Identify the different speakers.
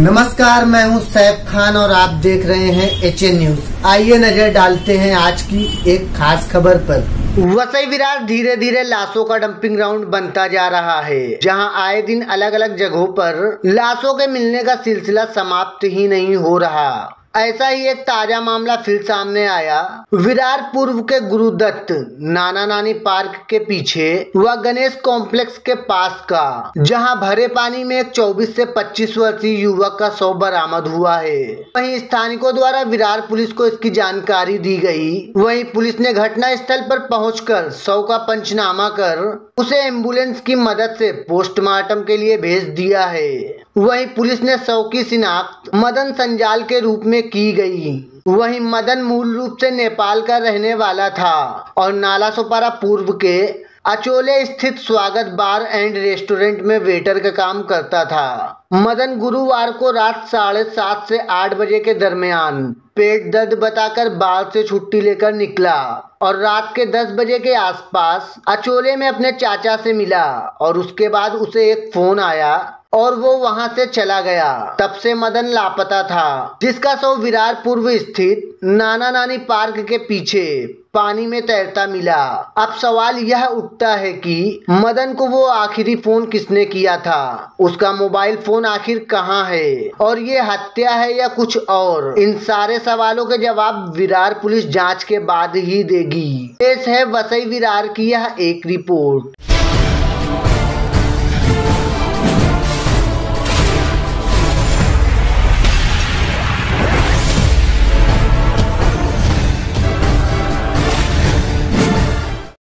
Speaker 1: नमस्कार, मैं हूँ सैफ खान और आप देख रहे हैं एच न्यूज़। आइए नज़र डालते हैं आज की एक खास खबर पर। वसई विरार धीरे धीरे लाशों का डंपिंग ग्राउंड बनता जा रहा है, जहाँ आए दिन अलग अलग जगहों पर लाशों के मिलने का सिलसिला समाप्त ही नहीं हो रहा। ऐसा ही एक ताज़ा मामला फिर सामने आया। विरार पूर्व के गुरुदत्त, नाना नानी पार्क के पीछे व गणेश कॉम्प्लेक्स के पास का, जहाँ भरे पानी में एक 24 से 25 वर्षीय युवक का शव बरामद हुआ है। वहीं स्थानिकों द्वारा विरार पुलिस को इसकी जानकारी दी गई। वहीं पुलिस ने घटना स्थल पर पहुंचकर शव का पंचनामा कर उसे एंबुलेंस की मदद से पोस्टमार्टम के लिए भेज दिया है। वहीं पुलिस ने शव की शिनाख्त मदन संजाल के रूप में की गई। वहीं मदन मूल रूप से नेपाल का रहने वाला था और नाला सोपारा पूर्व के अचोले स्थित स्वागत बार एंड रेस्टोरेंट में वेटर का काम करता था। मदन गुरुवार को रात साढ़े सात से आठ बजे के दरमियान पेट दर्द बताकर बाल से छुट्टी लेकर निकला और रात के दस बजे के आसपास अचोले में अपने चाचा से मिला और उसके बाद उसे एक फ़ोन आया और वो वहाँ से चला गया। तब से मदन लापता था, जिसका शव विरार पूर्व स्थित नाना नानी पार्क के पीछे पानी में तैरता मिला। अब सवाल यह उठता है कि मदन को वो आखिरी फ़ोन किसने किया था? उसका मोबाइल फ़ोन आखिर कहाँ है? और ये हत्या है या कुछ और? इन सारे सवालों के जवाब विरार पुलिस जाँच के बाद ही देगी। पेश है वसई विरार की यह एक रिपोर्ट।